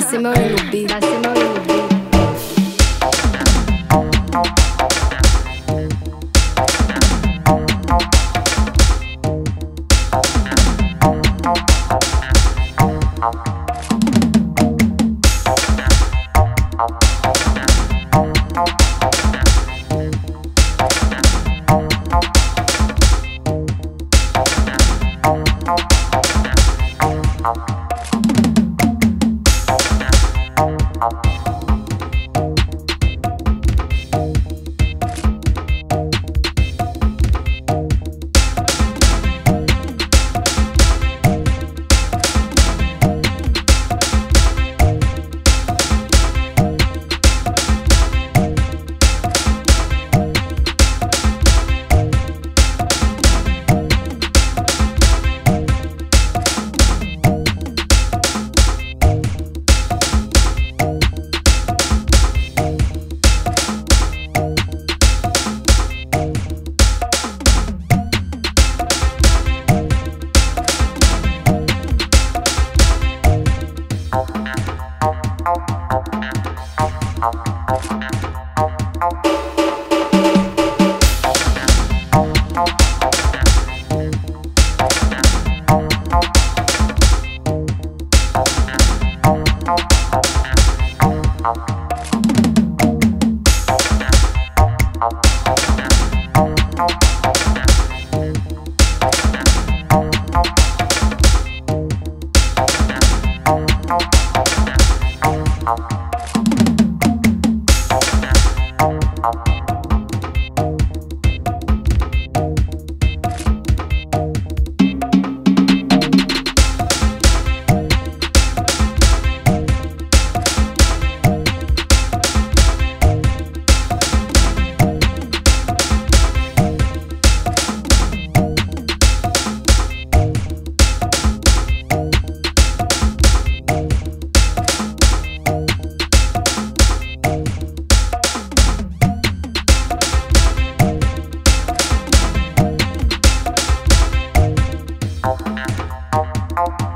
Da Simone Lubi, Lubi. Thank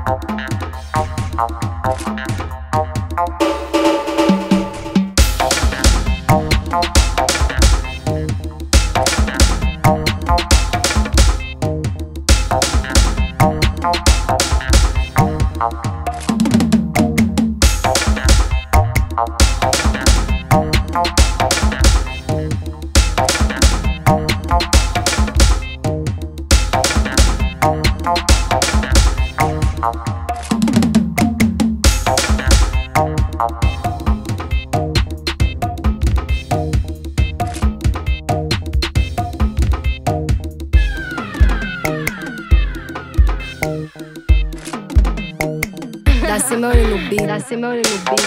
Thank Da Simone no beat. Da Simone no beat. bit.